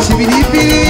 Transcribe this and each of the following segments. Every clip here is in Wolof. Sibiri-biri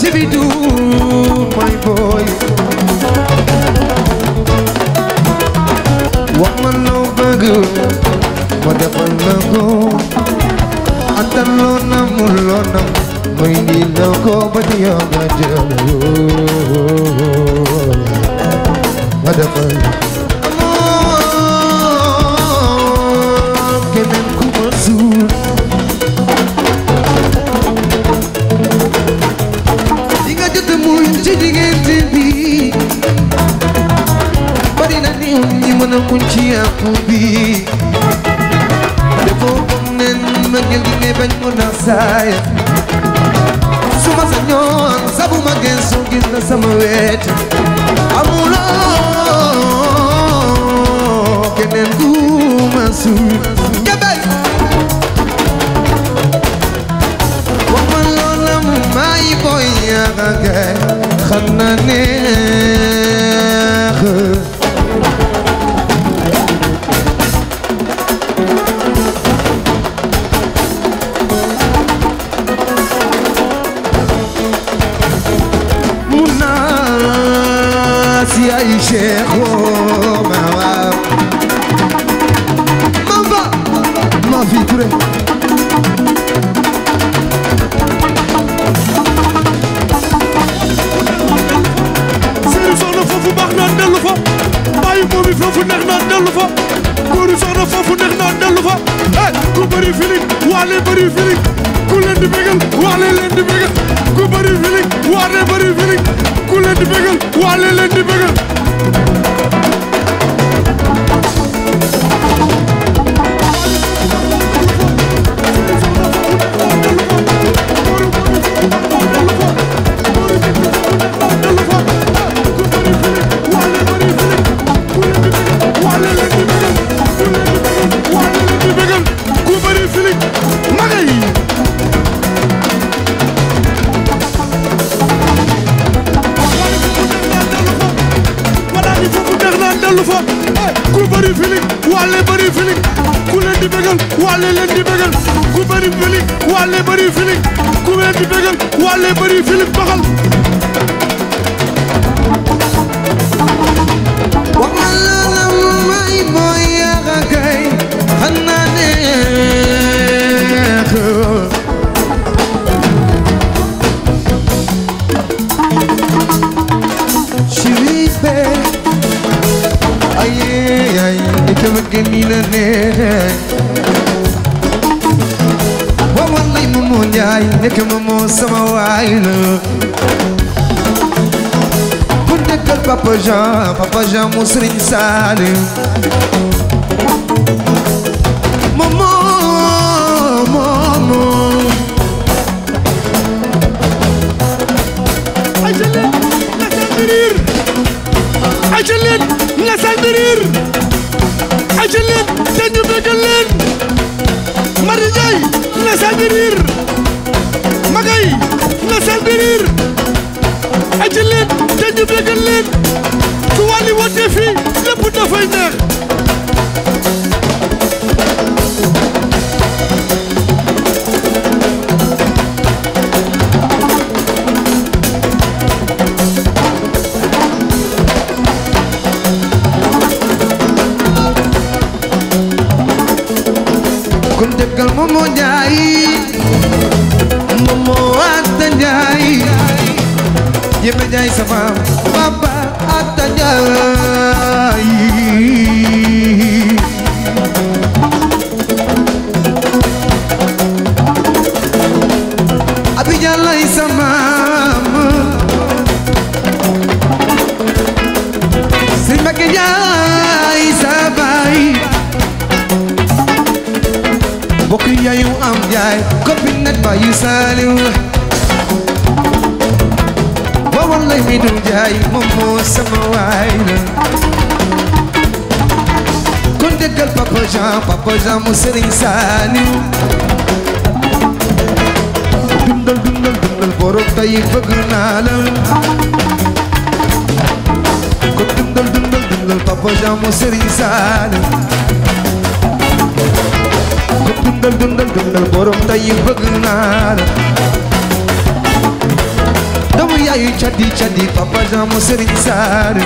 Sibidu my boy wax ma loo bëgg ma defal la ko atal loo nam loo nam ma indi la ko ba di yow ci diggante bi bari na ni ñi mën a muñ ci yàpp bi defoo comme nen ma ngel gi ngay bañ mu nax saaya su ma sañoon sabu ma geesu gis la sama wet amuloo keneen ku ma suur again. war neex mu naas yaay Cheikh woo ma waaw ma fi Touré doomi foofu neex na dellu fa góori soxna foofu neex na dellu fa eh ku bëri filig waale bëri filig ku leen di bégal waale leen di bégal ku bëri filig waale bëri filig ku leen di bégal waale leen di bégal tollu fa ku bëri filig wàlle bëri filig ku leen di bégal wàlle leen di bégal ku bëri filig wàlle bëri filig ku leen di bégal wàlle bëri filig baxal waxal la mu may booy yaxa kay xanaa ne Papa Jean Papa Jean mu Sëriñ Saaliw moomoo moomoo ay jëleen nga sal diriir ay jëleen nga sal diriir ay jëleen te ñu bëgg mu njaay moomoo Anta Njaay jéem a njaay sama papa Anta Njaay wa wallahi mi du jaay moom moo sama waay la kon papa Jean papa Jean mu Serigne dundal dundal dundal borom tey bëgg naa dundal dundal dundal papa Jean mu Serigne Dündel dündel dündel borom tay bëgg naa la doomu yaayu cadi cadi papa Jean mu Serigne Sarr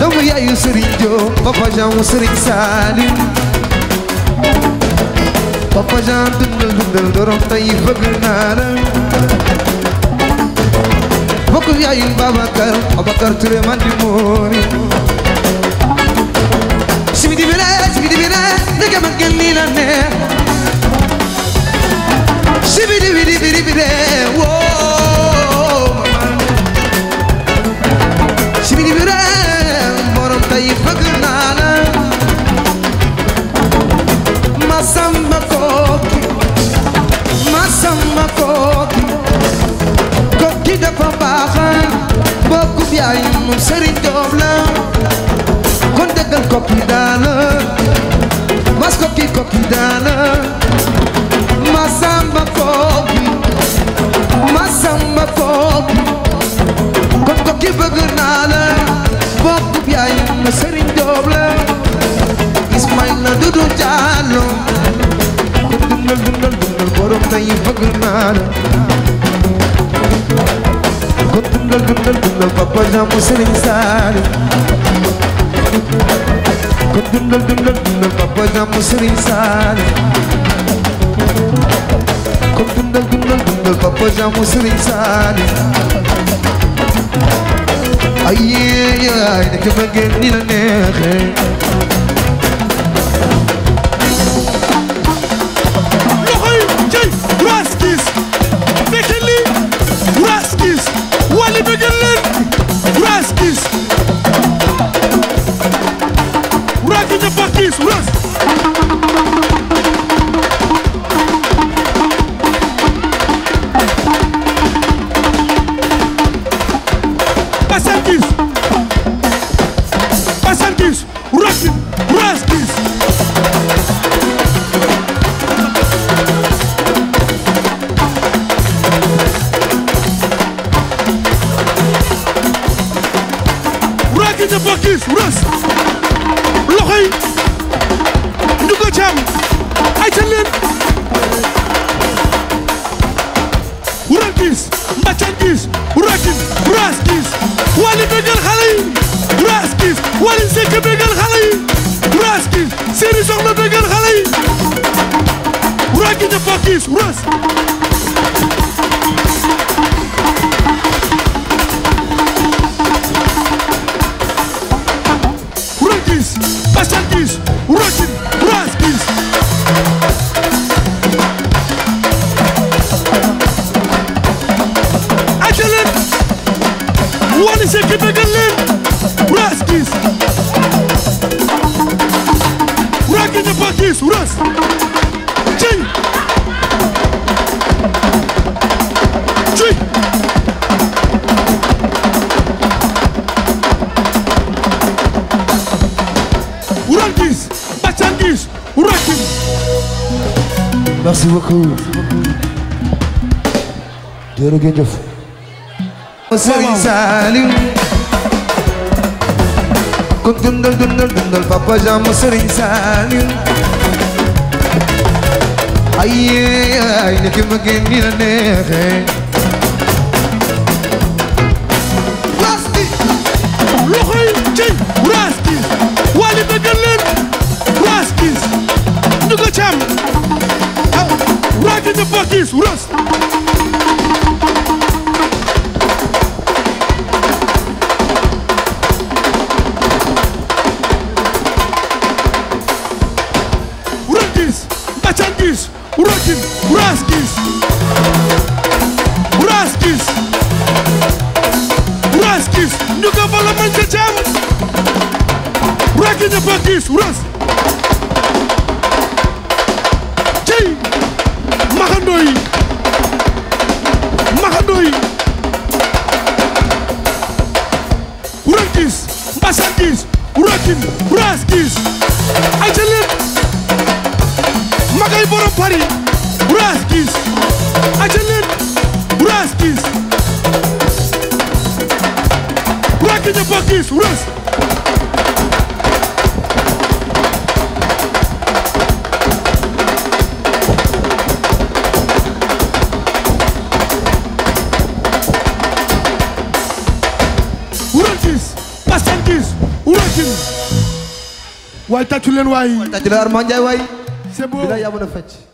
doomu dündel dündel Diop papa Jean mu Serigne Salim papa Jean dundal dundal borom tay سبيدي بينا نجا ما تجلي لنا سبيدي بيدي بيدي بيدي mas koki koki daana masamba koki masamba koki kon koki bëgg naa la bokk bi ay na sëriñ Joob la Ismaïl Dudu Jaalo ko dundal dundal dundal borom tay bëgg naa ko dundal dundal dundal papa jaamu sëriñ Saali kon dundal dundal dundal papa jàmm Serigne Saliou kon dundal dundal dundal papa jàmm Serigne Saliou ayé yaay nekk ba ngeen ni la neexee Aja Bakis Rës loxo yi Ndiouga Thiam ayca leen Wura Gis Mbacar Gis Wura Wali bégal halai, yi Wuraas Gis Wali Seck bégal xale yi Wuraas Gis bégal halai, yi Wura Gis Aja Bakis Wally Seck bëggal leen ras kiis raaki ñëpp a kiis ras ciy ciy ural kiis bacaan kiis raaki merci beaucoup jërëjëf Serigne Saliou kon dundal dundal dundal papa jam Serigne Saliou ay ay ni ki ma gën ni la neexee Braskis, urokin, Braskis, Braskis, Braskis, juga bala mencecam, brakinya bagis, uras, jai, makan doi, makan doi, urokis, masakis, urokin, Braskis, ajalah. Paris Bras Kiss aca leen Bras Kiss Braaki ña pa kiis Bras waaye tàccu leen waay tàccu leen Armand Ndiaye waay Bible.